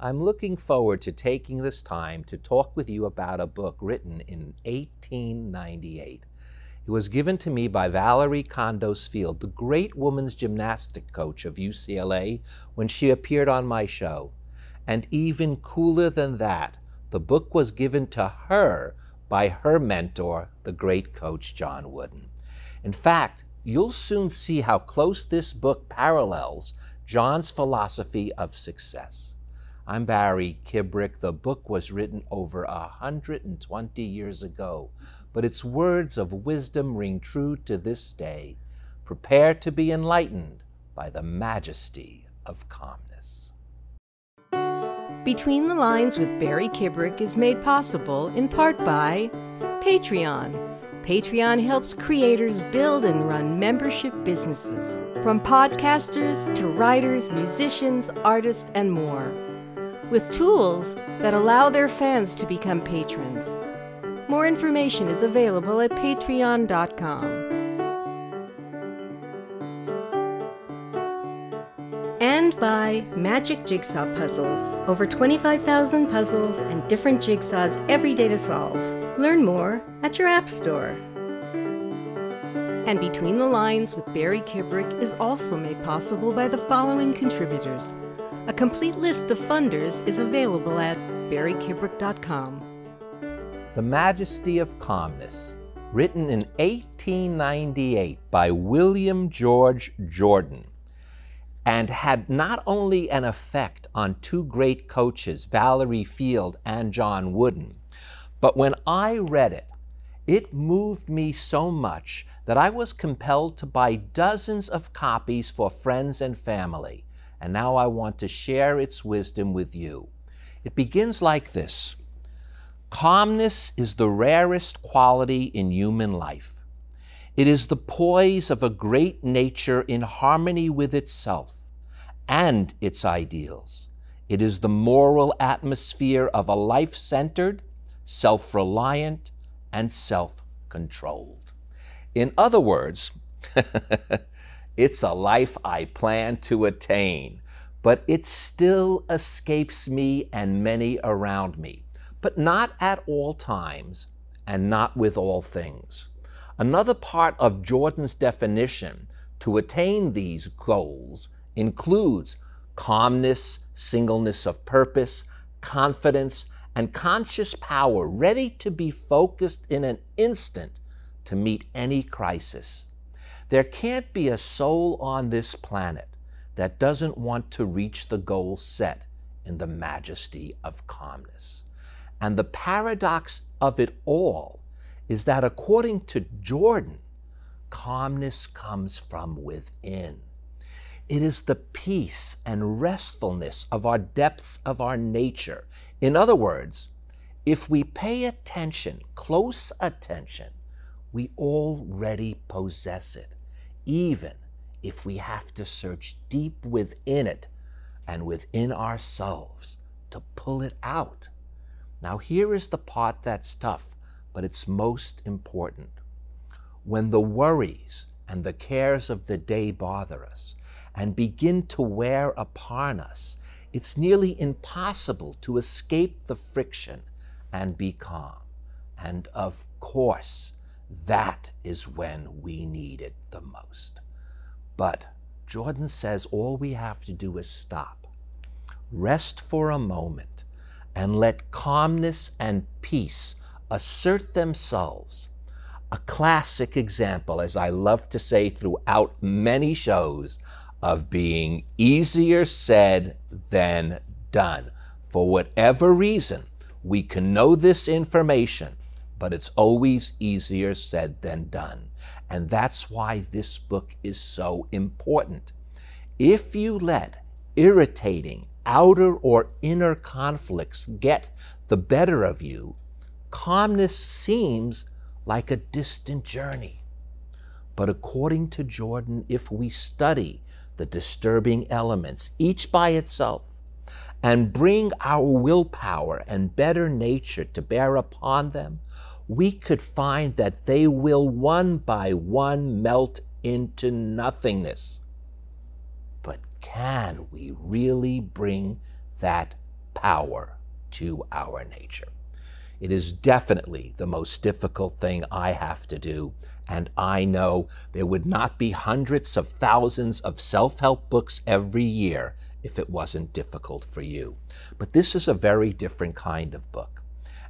I'm looking forward to taking this time to talk with you about a book written in 1898. It was given to me by Valorie Kondos Field, the great women's gymnastic coach of UCLA, when she appeared on my show. And even cooler than that, the book was given to her by her mentor, the great coach John Wooden. In fact, you'll soon see how close this book parallels John's philosophy of success. I'm Barry Kibrick. The book was written over 120 years ago, but its words of wisdom ring true to this day. Prepare to be enlightened by the majesty of calmness. Between the Lines with Barry Kibrick is made possible in part by Patreon. Patreon helps creators build and run membership businesses, from podcasters to writers, musicians, artists, and more, with tools that allow their fans to become patrons. More information is available at patreon.com. and by Magic Jigsaw Puzzles. Over 25,000 puzzles and different jigsaws every day to solve. Learn more at your App Store. And Between the Lines with Barry Kibrick is also made possible by the following contributors. A complete list of funders is available at barrykibrick.com. The Majesty of Calmness, written in 1898 by William George Jordan and had not only an effect on two great coaches, Valorie Field and John Wooden, but when I read it, it moved me so much that I was compelled to buy dozens of copies for friends and family, and now I want to share its wisdom with you. It begins like this Calmness is the rarest quality in human life. It is the poise of a great nature in harmony with itself and its ideals. It is the moral atmosphere of a life centered, self reliant, and self controlled. In other words, it's a life I plan to attain, but it still escapes me and many around me, but not at all times and not with all things. Another part of Jordan's definition to attain these goals includes calmness, singleness of purpose, confidence, and conscious power ready to be focused in an instant to meet any crisis. There can't be a soul on this planet that doesn't want to reach the goal set in the majesty of calmness. And the paradox of it all is that according to Jordan, calmness comes from within. It is the peace and restfulness of our depths of our nature. In other words, if we pay attention, close attention, we already possess it, even if we have to search deep within it and within ourselves to pull it out. Now, here is the part that's tough but it's most important. When the worries and the cares of the day bother us and begin to wear upon us, it's nearly impossible to escape the friction and be calm. And of course, that is when we need it the most. But Jordan says all we have to do is stop, rest for a moment, and let calmness and peace assert themselves. A classic example, as I love to say throughout many shows, of being easier said than done. For whatever reason, we can know this information, but it's always easier said than done. And that's why this book is so important. If you let irritating outer or inner conflicts get the better of you, calmness seems like a distant journey. But according to Jordan, if we study the disturbing elements, each by itself, and bring our willpower and better nature to bear upon them, we could find that they will one by one melt into nothingness. But can we really bring that power to our nature. It is definitely the most difficult thing I have to do, and I know there would not be hundreds of thousands of self help books every year if it wasn't difficult for you. But this is a very different kind of book.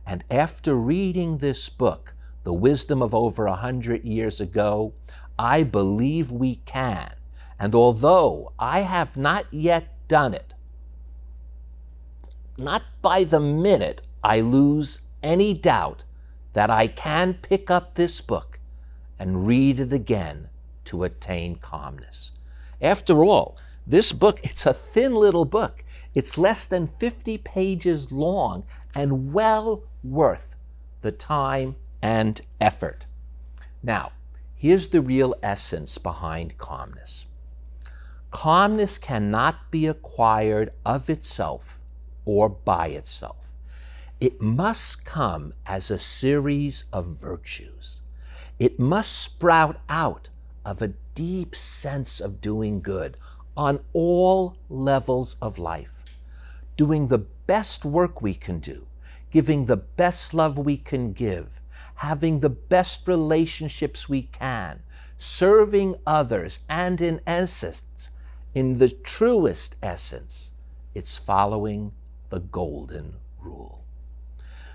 And after reading this book, The Wisdom of Over a Hundred Years Ago, I believe we can. And although I have not yet done it, not by the minute I lose any doubt that I can pick up this book and read it again to attain calmness. After all, this book, it's a thin little book. It's less than 50 pages long and well worth the time and effort. Now, here's the real essence behind calmness. Calmness cannot be acquired of itself or by itself. It must come as a series of virtues. It must sprout out of a deep sense of doing good on all levels of life, doing the best work we can do, giving the best love we can give, having the best relationships we can, serving others, and in essence, in the truest essence, it's following the golden rule.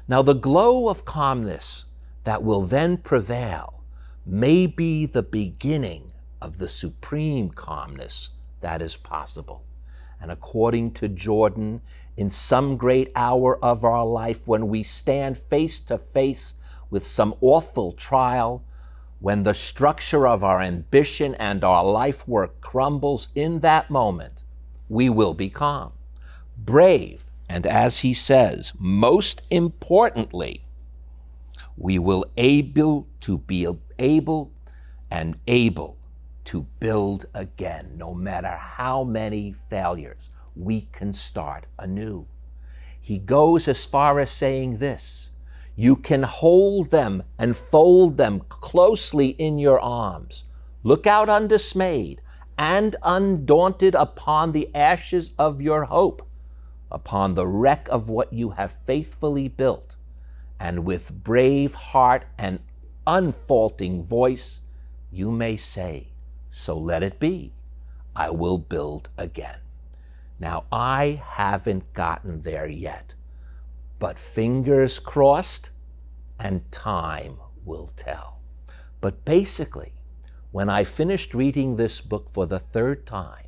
Now, the glow of calmness that will then prevail may be the beginning of the supreme calmness that is possible. And according to Jordan, in some great hour of our life, when we stand face to face with some awful trial, when the structure of our ambition and our life work crumbles in that moment, we will be calm, brave, and as he says, most importantly, we will able to be able and able to build again. No matter how many failures, we can start anew. He goes as far as saying this You can hold them and fold them closely in your arms. Look out undismayed and undaunted upon the ashes of your hope upon the wreck of what you have faithfully built, and with brave heart and unfaulting voice, you may say, So let it be. I will build again. Now, I haven't gotten there yet, but fingers crossed, and time will tell. But basically, when I finished reading this book for the third time,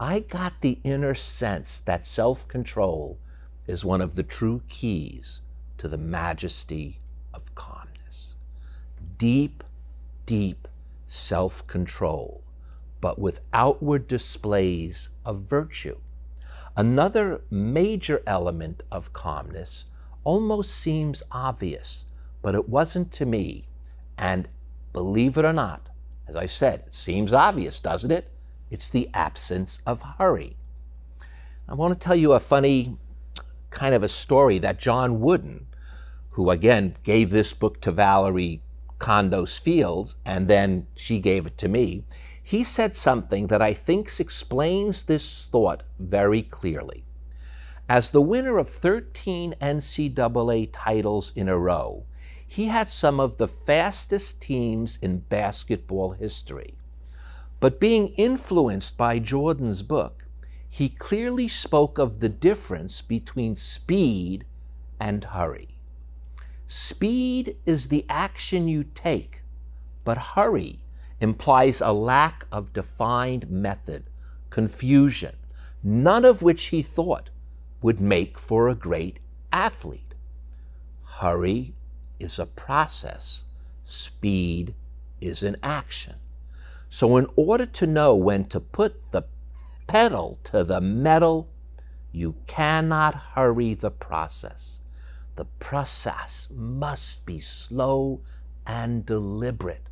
I got the inner sense that self control is one of the true keys to the majesty of calmness. Deep, deep self control, but with outward displays of virtue. Another major element of calmness almost seems obvious, but it wasn't to me. And believe it or not, as I said, it seems obvious, doesn't it? It's the absence of hurry. I want to tell you a funny kind of a story that John Wooden, who again gave this book to Valorie Kondos Fields, and then she gave it to me, he said something that I think explains this thought very clearly. As the winner of 13 NCAA titles in a row, he had some of the fastest teams in basketball history. But being influenced by Jordan's book, he clearly spoke of the difference between speed and hurry. Speed is the action you take, but hurry implies a lack of defined method, confusion, none of which he thought would make for a great athlete. Hurry is a process, speed is an action. So, in order to know when to put the pedal to the metal, you cannot hurry the process. The process must be slow and deliberate.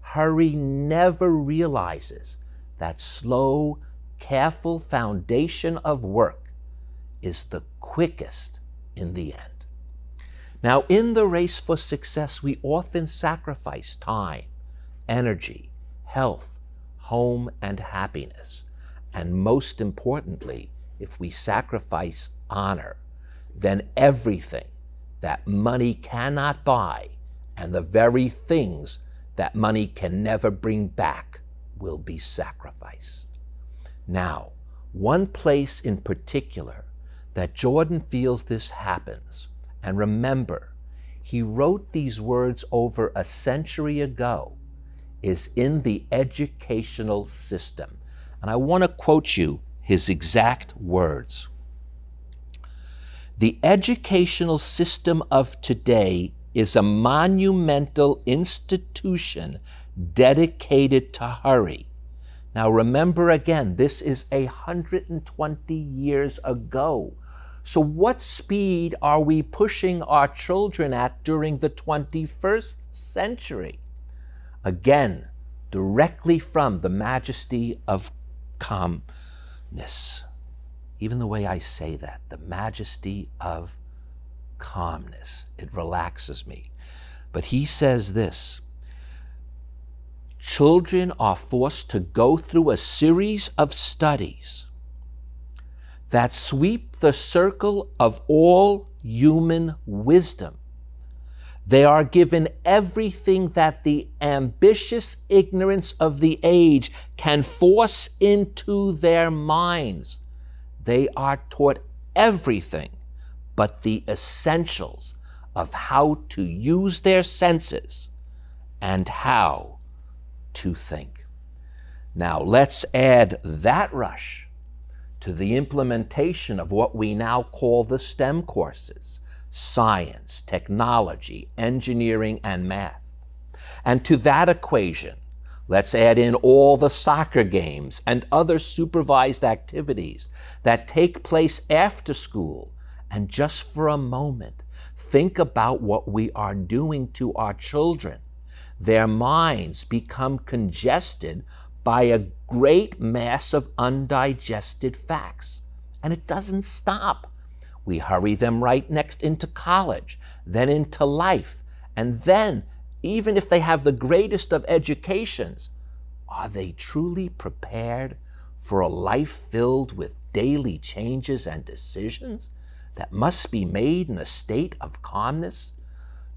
Hurry never realizes that slow, careful foundation of work is the quickest in the end. Now, in the race for success, we often sacrifice time, energy, health, home, and happiness. And most importantly, if we sacrifice honor, then everything that money cannot buy and the very things that money can never bring back will be sacrificed. Now, one place in particular that Jordan feels this happens, and remember, he wrote these words over a century ago, is in the educational system. And I want to quote you his exact words. The educational system of today is a monumental institution dedicated to hurry. Now remember again, this is a 120 years ago. So, what speed are we pushing our children at during the 21st century? Again, directly from the majesty of calmness. Even the way I say that, the majesty of calmness. It relaxes me. But he says this children are forced to go through a series of studies that sweep the circle of all human wisdom. They are given everything that the ambitious ignorance of the age can force into their minds. They are taught everything but the essentials of how to use their senses and how to think. Now, let's add that rush to the implementation of what we now call the STEM courses science, technology, engineering, and math. And to that equation, let's add in all the soccer games and other supervised activities that take place after school and just for a moment, think about what we are doing to our children. Their minds become congested by a great mass of undigested facts. And it doesn't stop. We hurry them right next into college, then into life, and then, even if they have the greatest of educations, are they truly prepared for a life filled with daily changes and decisions? that must be made in a state of calmness?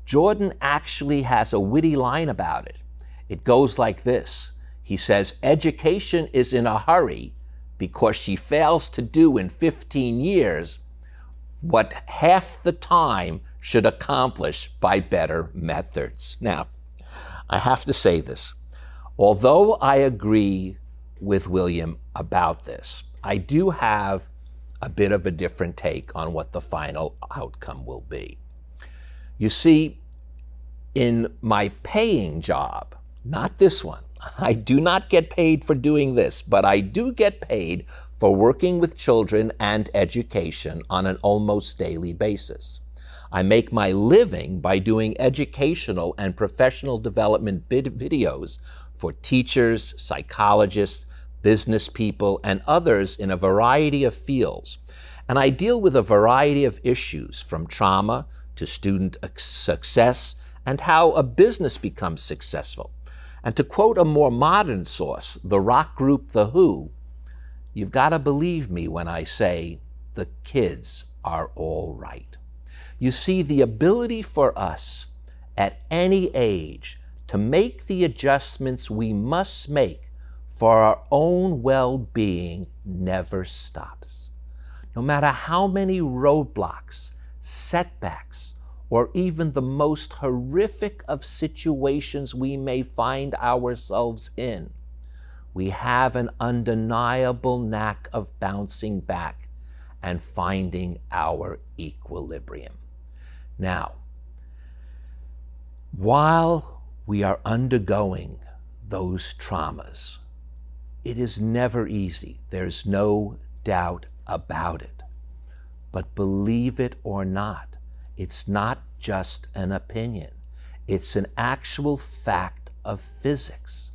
Jordan actually has a witty line about it. It goes like this He says, Education is in a hurry because she fails to do in 15 years what half the time should accomplish by better methods. Now, I have to say this. Although I agree with William about this, I do have a bit of a different take on what the final outcome will be. You see, in my paying job, not this one, I do not get paid for doing this, but I do get paid for working with children and education on an almost daily basis. I make my living by doing educational and professional development videos for teachers, psychologists, business people, and others in a variety of fields. And I deal with a variety of issues from trauma to student success and how a business becomes successful. And to quote a more modern source, the rock group The Who, you've got to believe me when I say the kids are all right. You see, the ability for us at any age to make the adjustments we must make for our own well being never stops. No matter how many roadblocks, setbacks, or even the most horrific of situations we may find ourselves in, we have an undeniable knack of bouncing back and finding our equilibrium. Now, while we are undergoing those traumas, it is never easy. There's no doubt about it. But believe it or not, it's not just an opinion. It's an actual fact of physics.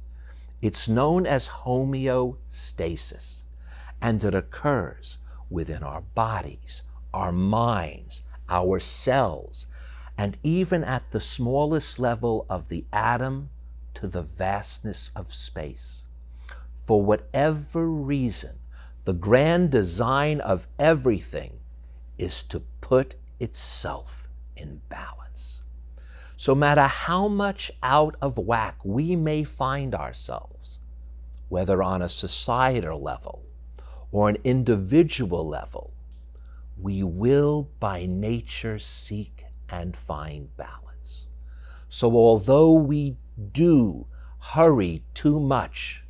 It's known as homeostasis, and it occurs within our bodies, our minds, our cells, and even at the smallest level of the atom to the vastness of space for whatever reason, the grand design of everything is to put itself in balance. So, matter how much out of whack we may find ourselves, whether on a societal level or an individual level, we will by nature seek and find balance. So, although we do hurry too much,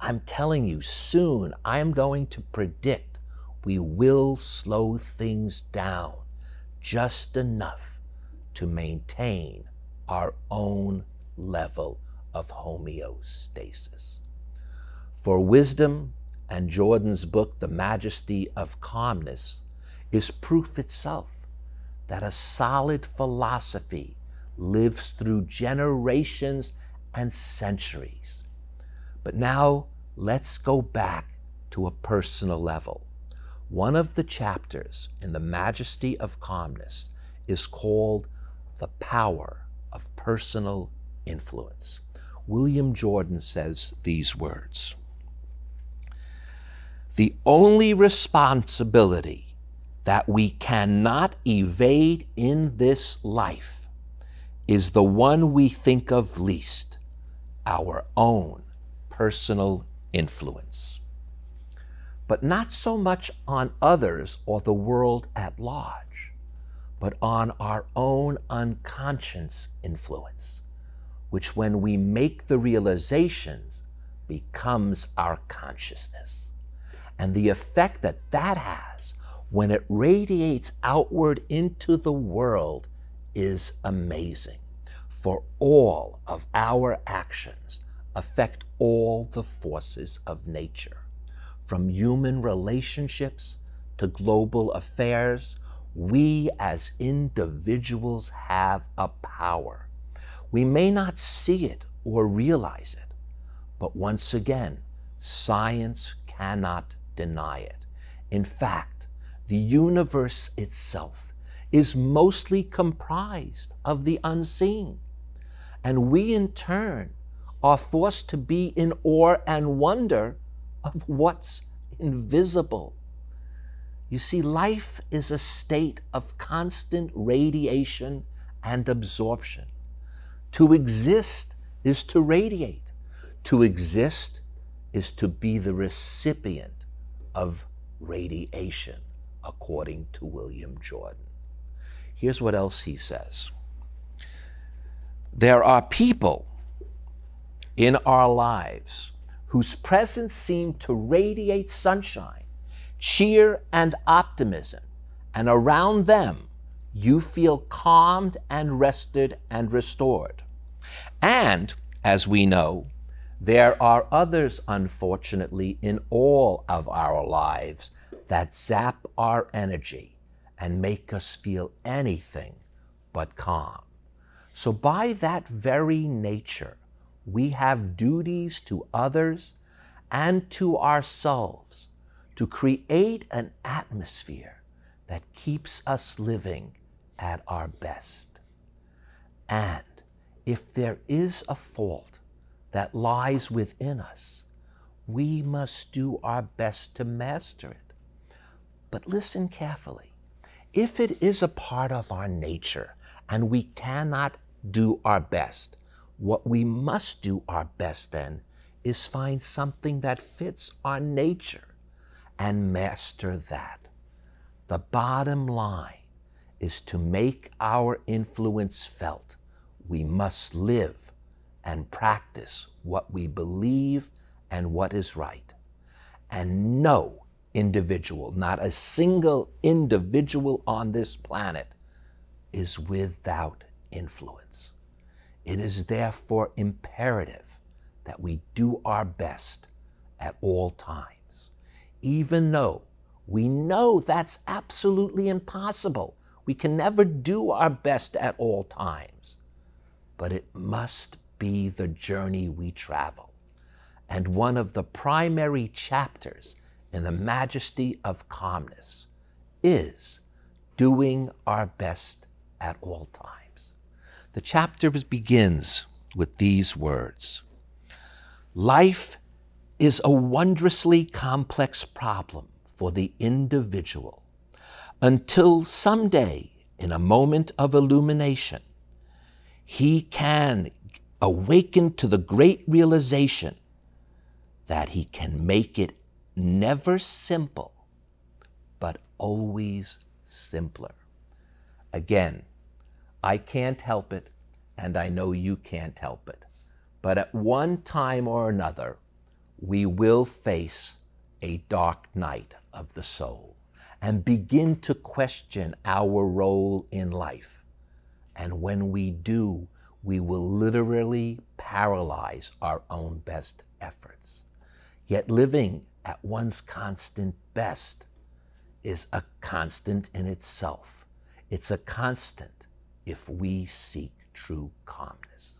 I'm telling you, soon I'm going to predict we will slow things down just enough to maintain our own level of homeostasis. For wisdom and Jordan's book, The Majesty of Calmness, is proof itself that a solid philosophy lives through generations and centuries. But now let's go back to a personal level. One of the chapters in The Majesty of Calmness is called The Power of Personal Influence. William Jordan says these words The only responsibility that we cannot evade in this life is the one we think of least our own personal influence. But not so much on others or the world at large, but on our own unconscious influence, which, when we make the realizations, becomes our consciousness. And the effect that that has when it radiates outward into the world is amazing. For all of our actions affect all the forces of nature. From human relationships to global affairs, we as individuals have a power. We may not see it or realize it, but once again, science cannot deny it. In fact, the universe itself is mostly comprised of the unseen. And we, in turn, are forced to be in awe and wonder of what's invisible. You see, life is a state of constant radiation and absorption. To exist is to radiate. To exist is to be the recipient of radiation, according to William Jordan. Here's what else he says There are people in our lives whose presence seem to radiate sunshine, cheer, and optimism, and around them you feel calmed and rested and restored. And, as we know, there are others, unfortunately, in all of our lives that zap our energy and make us feel anything but calm. So, by that very nature, we have duties to others and to ourselves to create an atmosphere that keeps us living at our best. And if there is a fault that lies within us, we must do our best to master it. But listen carefully. If it is a part of our nature and we cannot do our best, what we must do our best then is find something that fits our nature and master that. The bottom line is to make our influence felt. We must live and practice what we believe and what is right. And no individual, not a single individual on this planet, is without influence. It is therefore imperative that we do our best at all times, even though we know that's absolutely impossible. We can never do our best at all times, but it must be the journey we travel. And one of the primary chapters in the majesty of calmness is doing our best at all times. The chapter begins with these words Life is a wondrously complex problem for the individual until someday, in a moment of illumination, he can awaken to the great realization that he can make it never simple, but always simpler. Again, I can't help it, and I know you can't help it. But at one time or another, we will face a dark night of the soul and begin to question our role in life. And when we do, we will literally paralyze our own best efforts. Yet living at one's constant best is a constant in itself. It's a constant if we seek true calmness.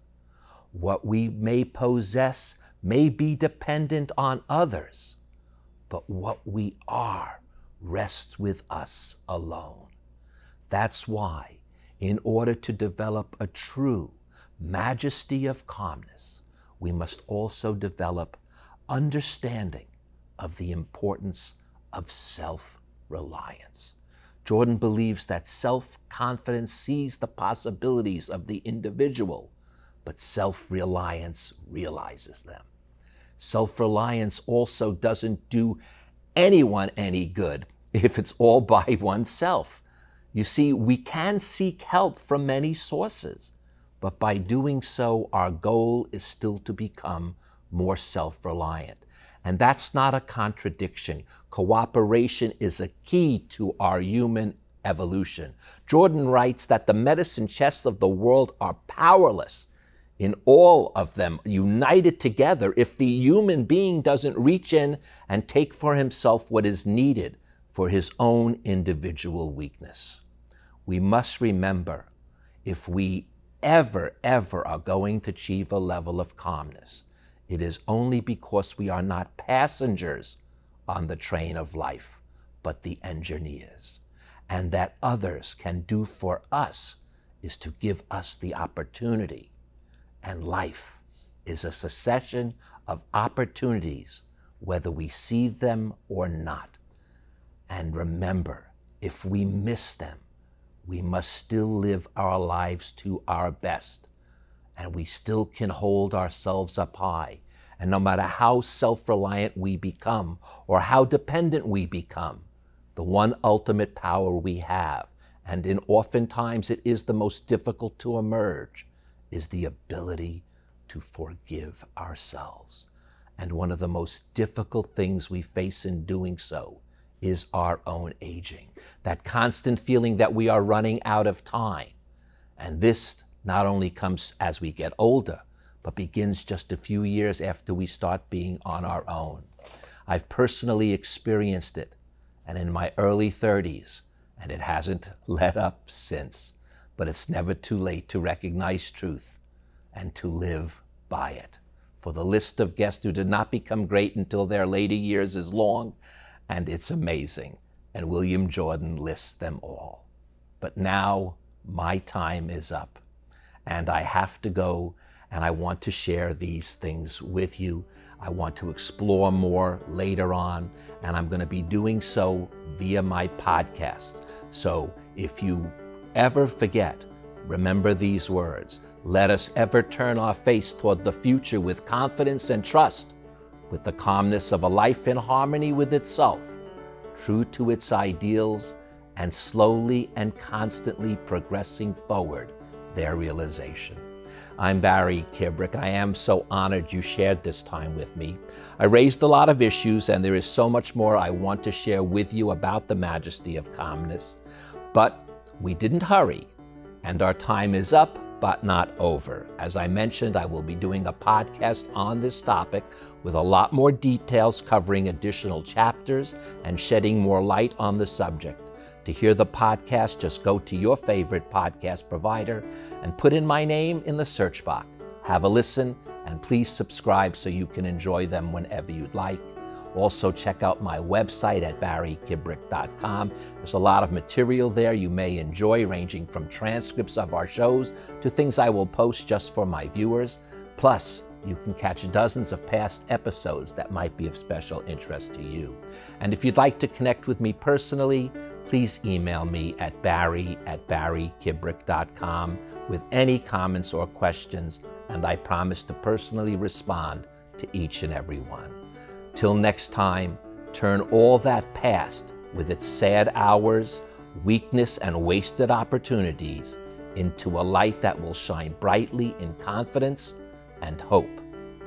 What we may possess may be dependent on others, but what we are rests with us alone. That's why, in order to develop a true majesty of calmness, we must also develop understanding of the importance of self reliance. Jordan believes that self confidence sees the possibilities of the individual, but self reliance realizes them. Self reliance also doesn't do anyone any good if it's all by oneself. You see, we can seek help from many sources, but by doing so, our goal is still to become more self reliant. And that's not a contradiction. Cooperation is a key to our human evolution. Jordan writes that the medicine chests of the world are powerless in all of them, united together, if the human being doesn't reach in and take for himself what is needed for his own individual weakness. We must remember if we ever, ever are going to achieve a level of calmness, it is only because we are not passengers on the train of life, but the engineers. And that others can do for us is to give us the opportunity. And life is a succession of opportunities, whether we see them or not. And remember, if we miss them, we must still live our lives to our best and we still can hold ourselves up high. And no matter how self reliant we become or how dependent we become, the one ultimate power we have, and in oftentimes it is the most difficult to emerge, is the ability to forgive ourselves. And one of the most difficult things we face in doing so is our own aging. That constant feeling that we are running out of time. And this not only comes as we get older, but begins just a few years after we start being on our own. I've personally experienced it, and in my early 30s, and it hasn't let up since. But it's never too late to recognize truth and to live by it. For the list of guests who did not become great until their later years is long, and it's amazing. And William Jordan lists them all. But now my time is up and I have to go and I want to share these things with you. I want to explore more later on, and I'm going to be doing so via my podcast. So if you ever forget, remember these words. Let us ever turn our face toward the future with confidence and trust, with the calmness of a life in harmony with itself, true to its ideals, and slowly and constantly progressing forward their realization. I'm Barry Kibrick. I am so honored you shared this time with me. I raised a lot of issues, and there is so much more I want to share with you about the majesty of calmness. But we didn't hurry, and our time is up, but not over. As I mentioned, I will be doing a podcast on this topic with a lot more details covering additional chapters and shedding more light on the subject. To hear the podcast, just go to your favorite podcast provider and put in my name in the search box. Have a listen and please subscribe so you can enjoy them whenever you'd like. Also, check out my website at barrykibrick.com. There's a lot of material there you may enjoy, ranging from transcripts of our shows to things I will post just for my viewers. Plus, You can catch dozens of past episodes that might be of special interest to you. And if you'd like to connect with me personally, please email me at barry at barrykibrick.com with any comments or questions, and I promise to personally respond to each and every one. Till next time, turn all that past with its sad hours, weakness, and wasted opportunities into a light that will shine brightly in confidence and hope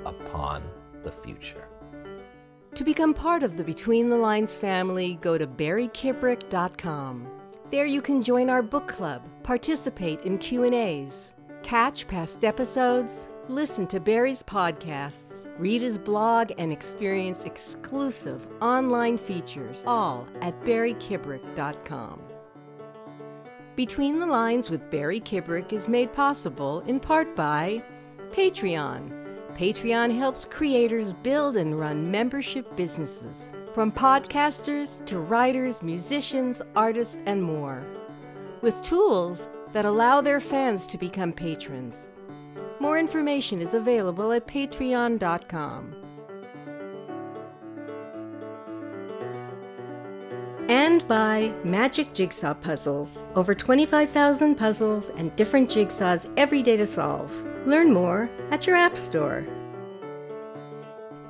upon the future. To become part of the Between the Lines family, go to barrykibrick.com. There you can join our book club, participate in Q&As, catch past episodes, listen to Barry's podcasts, read his blog, and experience exclusive online features, all at barrykibrick.com. Between the Lines with Barry Kibrick is made possible in part by Patreon. Patreon helps creators build and run membership businesses, from podcasters to writers, musicians, artists, and more, with tools that allow their fans to become patrons. More information is available at patreon.com. And by Magic Jigsaw Puzzles. Over 25,000 puzzles and different jigsaws every day to solve. Learn more at your App Store.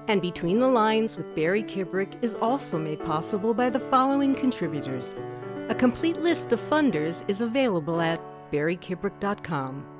And Between the Lines with Barry Kibrick is also made possible by the following contributors. A complete list of funders is available at barrykibrick.com.